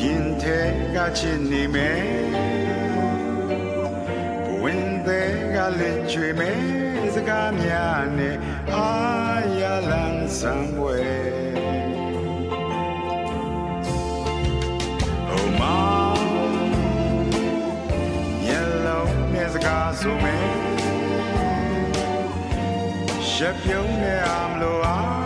ရင်ထဲကချစ်နေမယ်ဘဝင်သေးကလည်းချွေမယ်စကားများနဲ့အာရလန်စံဝဲ Oh mom yellow နဲ့စကားဆိုမယ်ရှက်ပြုံးနဲ့အမလို့အား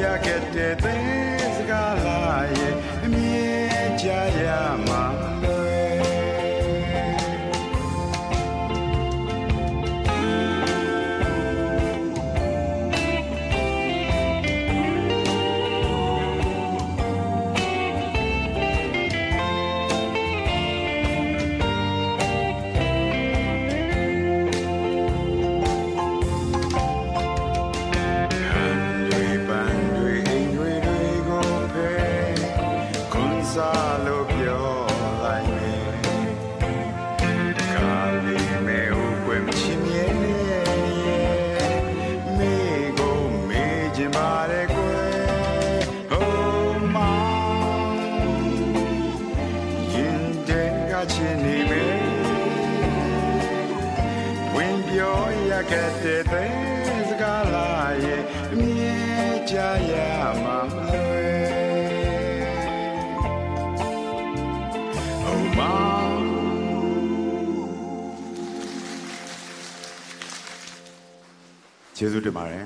yeah, I get dead things စားလို့ပြောလိုက်မယ်ကာလီမဲကိုကွယ်မချင်မြဲနေရဲ့မိကိုမေးချင်ပါတယ်ကွယ် Oh my ရင်တဲ့ကချင်နေမယ်ဝင်ပြောရခဲ့တဲ့တဲ့စကားလာရဲ့အမြင်ကြရမှာမလွ ကျေးဇူးတင်ပါတယ်